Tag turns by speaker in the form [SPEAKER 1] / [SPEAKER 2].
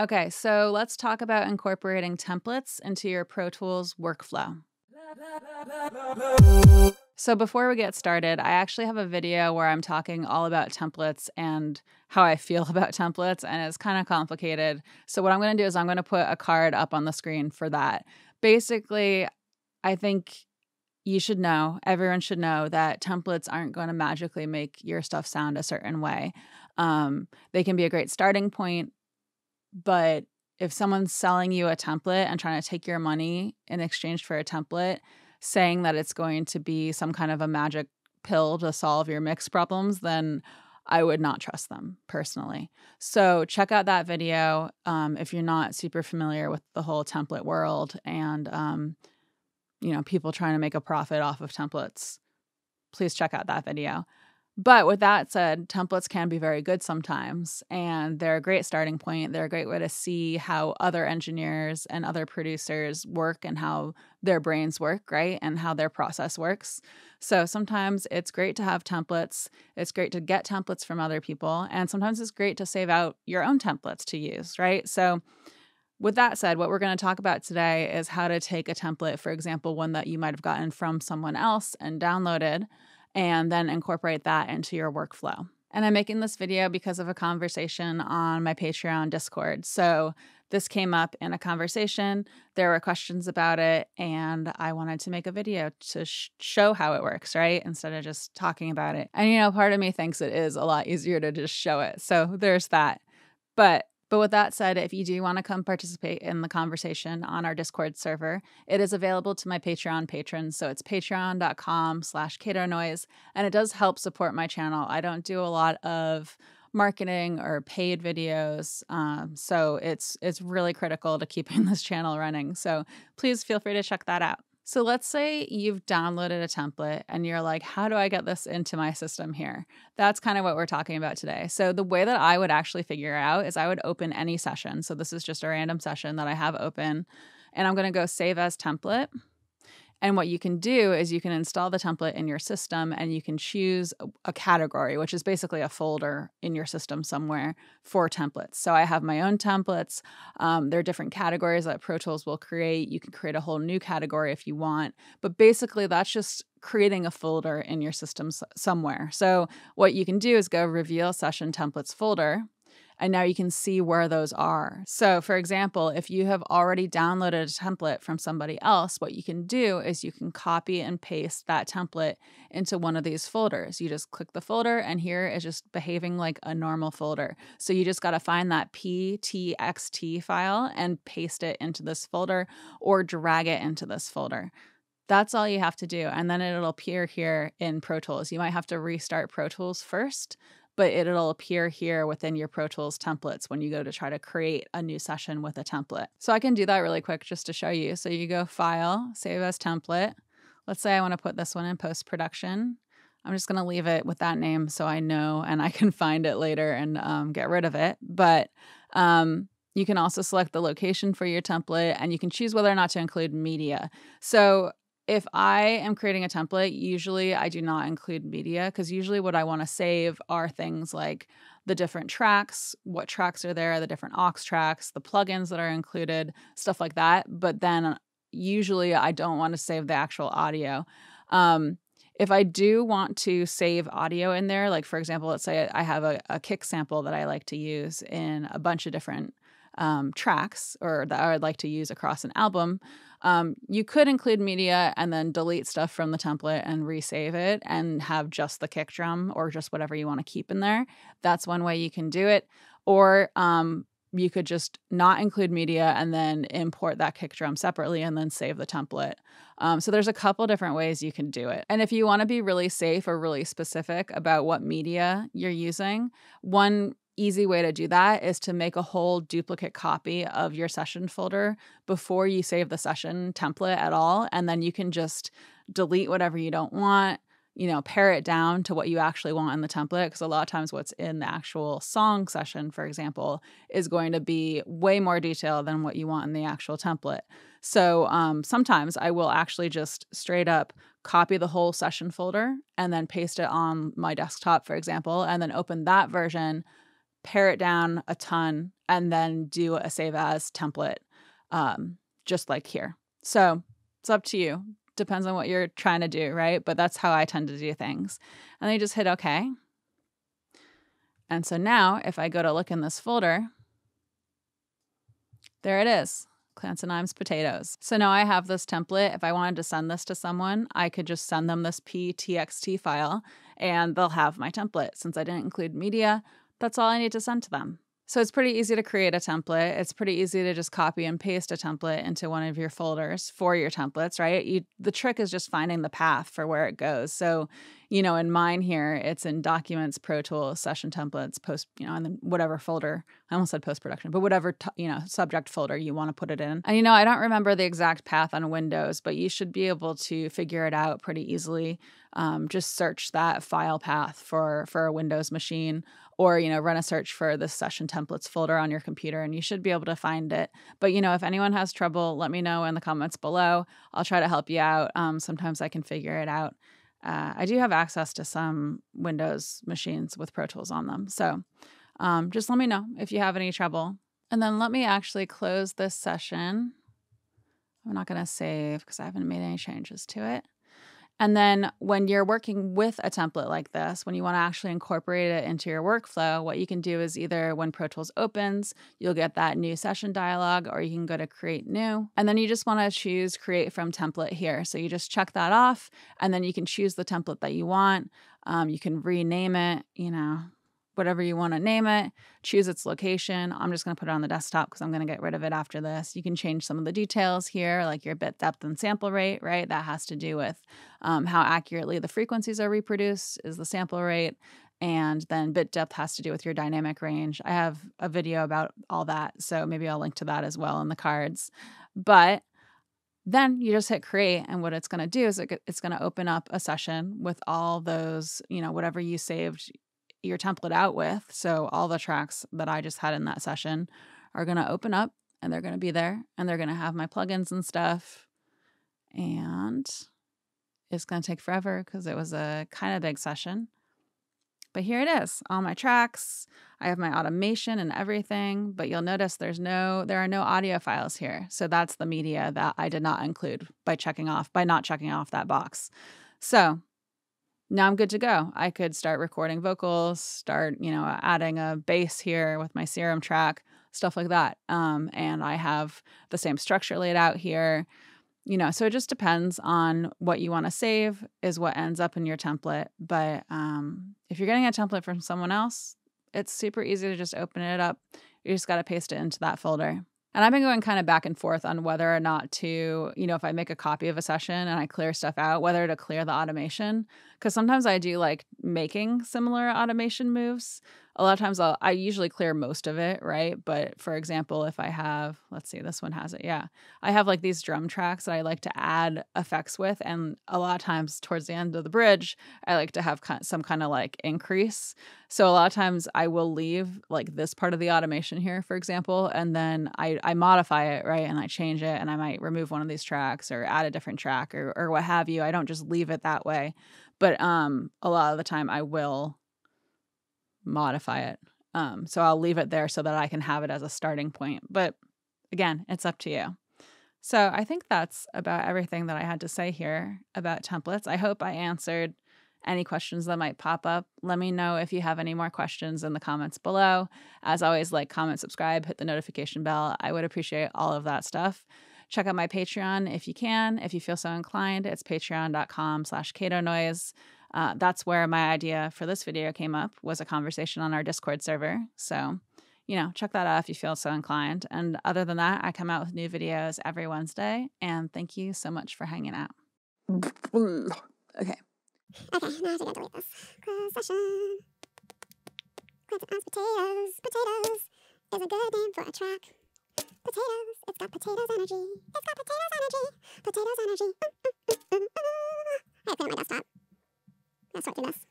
[SPEAKER 1] Okay, so let's talk about incorporating templates into your Pro Tools workflow. So, before we get started, I actually have a video where I'm talking all about templates and how I feel about templates, and it's kind of complicated. So, what I'm going to do is I'm going to put a card up on the screen for that. Basically, I think you should know, everyone should know that templates aren't going to magically make your stuff sound a certain way. Um, they can be a great starting point, but if someone's selling you a template and trying to take your money in exchange for a template, saying that it's going to be some kind of a magic pill to solve your mix problems, then I would not trust them personally. So check out that video um, if you're not super familiar with the whole template world and um, you know people trying to make a profit off of templates. Please check out that video. But with that said, templates can be very good sometimes, and they're a great starting point. They're a great way to see how other engineers and other producers work and how their brains work, right? And how their process works. So sometimes it's great to have templates. It's great to get templates from other people. And sometimes it's great to save out your own templates to use, right? So, with that said, what we're going to talk about today is how to take a template, for example, one that you might have gotten from someone else and downloaded and then incorporate that into your workflow. And I'm making this video because of a conversation on my Patreon Discord. So this came up in a conversation. There were questions about it, and I wanted to make a video to sh- show how it works, right? Instead of just talking about it. And, you know, part of me thinks it is a lot easier to just show it. So there's that. But but with that said, if you do want to come participate in the conversation on our Discord server, it is available to my Patreon patrons. So it's patreon.com slash noise. And it does help support my channel. I don't do a lot of marketing or paid videos. Um, so it's it's really critical to keeping this channel running. So please feel free to check that out. So let's say you've downloaded a template and you're like, how do I get this into my system here? That's kind of what we're talking about today. So the way that I would actually figure out is I would open any session. So this is just a random session that I have open and I'm going to go save as template. And what you can do is you can install the template in your system and you can choose a category, which is basically a folder in your system somewhere for templates. So I have my own templates. Um, there are different categories that Pro Tools will create. You can create a whole new category if you want. But basically, that's just creating a folder in your system somewhere. So what you can do is go reveal session templates folder and now you can see where those are. So, for example, if you have already downloaded a template from somebody else, what you can do is you can copy and paste that template into one of these folders. You just click the folder, and here is just behaving like a normal folder. So, you just got to find that PTXT file and paste it into this folder or drag it into this folder. That's all you have to do. And then it'll appear here in Pro Tools. You might have to restart Pro Tools first but it'll appear here within your Pro Tools templates when you go to try to create a new session with a template. So I can do that really quick just to show you. So you go File, Save as Template. Let's say I want to put this one in post production. I'm just going to leave it with that name so I know and I can find it later and um, get rid of it. But um, you can also select the location for your template and you can choose whether or not to include media. So if I am creating a template, usually I do not include media because usually what I want to save are things like the different tracks, what tracks are there, the different aux tracks, the plugins that are included, stuff like that. But then usually I don't want to save the actual audio. Um, if I do want to save audio in there, like for example, let's say I have a, a kick sample that I like to use in a bunch of different um, tracks or that I would like to use across an album, um, you could include media and then delete stuff from the template and resave it and have just the kick drum or just whatever you want to keep in there. That's one way you can do it. Or um, you could just not include media and then import that kick drum separately and then save the template. Um, so there's a couple different ways you can do it. And if you want to be really safe or really specific about what media you're using, one easy way to do that is to make a whole duplicate copy of your session folder before you save the session template at all. And then you can just delete whatever you don't want, you know, pare it down to what you actually want in the template. Because a lot of times, what's in the actual song session, for example, is going to be way more detail than what you want in the actual template. So um, sometimes I will actually just straight up copy the whole session folder and then paste it on my desktop, for example, and then open that version pare it down a ton, and then do a save as template, um, just like here. So it's up to you. Depends on what you're trying to do, right? But that's how I tend to do things. And then you just hit OK. And so now if I go to look in this folder, there it is. Clance Imes potatoes. So now I have this template. If I wanted to send this to someone, I could just send them this ptxt file and they'll have my template. Since I didn't include media, that's all I need to send to them. So it's pretty easy to create a template. It's pretty easy to just copy and paste a template into one of your folders for your templates, right? You, the trick is just finding the path for where it goes. So, you know, in mine here, it's in documents, Pro Tools, session templates, post, you know, and then whatever folder. I almost said post production, but whatever, you know, subject folder you want to put it in. And, you know, I don't remember the exact path on Windows, but you should be able to figure it out pretty easily. Um, just search that file path for for a Windows machine or you know run a search for the session templates folder on your computer and you should be able to find it. But you know if anyone has trouble let me know in the comments below. I'll try to help you out. Um, sometimes i can figure it out. Uh, i do have access to some windows machines with pro tools on them. So um, just let me know if you have any trouble. And then let me actually close this session. I'm not going to save because i haven't made any changes to it and then when you're working with a template like this, when you want to actually incorporate it into your workflow, what you can do is either when Pro Tools opens, you'll get that new session dialog, or you can go to create new. And then you just want to choose create from template here. So you just check that off, and then you can choose the template that you want. Um, you can rename it, you know, whatever you want to name it, choose its location. I'm just going to put it on the desktop because I'm going to get rid of it after this. You can change some of the details here, like your bit depth and sample rate, right? That has to do with um, how accurately the frequencies are reproduced, is the sample rate. And then bit depth has to do with your dynamic range. I have a video about all that. So maybe I'll link to that as well in the cards. But then you just hit create and what it's going to do is it's going to open up a session with all those you know whatever you saved your template out with. So all the tracks that I just had in that session are going to open up and they're going to be there and they're going to have my plugins and stuff. And it's going to take forever because it was a kind of big session. But here it is, all my tracks. I have my automation and everything, but you'll notice there's no there are no audio files here. So that's the media that I did not include by checking off by not checking off that box. So, now I'm good to go. I could start recording vocals, start, you know, adding a bass here with my serum track, stuff like that. Um, and I have the same structure laid out here. You know, so it just depends on what you want to save, is what ends up in your template. But um, if you're getting a template from someone else, it's super easy to just open it up. You just got to paste it into that folder. And I've been going kind of back and forth on whether or not to, you know, if I make a copy of a session and I clear stuff out, whether to clear the automation. Because sometimes I do like making similar automation moves a lot of times I'll, I usually clear most of it, right? But for example, if I have, let's see, this one has it. Yeah. I have like these drum tracks that I like to add effects with. And a lot of times towards the end of the bridge, I like to have some kind of like increase. So a lot of times I will leave like this part of the automation here, for example, and then I, I modify it, right? And I change it and I might remove one of these tracks or add a different track or, or what have you. I don't just leave it that way. But um, a lot of the time I will modify it. Um, so I'll leave it there so that I can have it as a starting point. But again, it's up to you. So I think that's about everything that I had to say here about templates. I hope I answered any questions that might pop up. Let me know if you have any more questions in the comments below. As always, like, comment, subscribe, hit the notification bell. I would appreciate all of that stuff. Check out my Patreon if you can, if you feel so inclined. It's patreon.com slash Cato Noise uh, that's where my idea for this video came up was a conversation on our discord server. So you know check that out if you feel so inclined. And other than that i come out with new videos every wednesday. And thank you so much for hanging out. Okay
[SPEAKER 2] okay. Now i have to delete this close session Clinton potatoes. Potatoes is a good name for a track. Potatoes it's got potatoes energy. It's got potatoes energy. Potatoes energy. I have to clean my desktop Let's start doing this.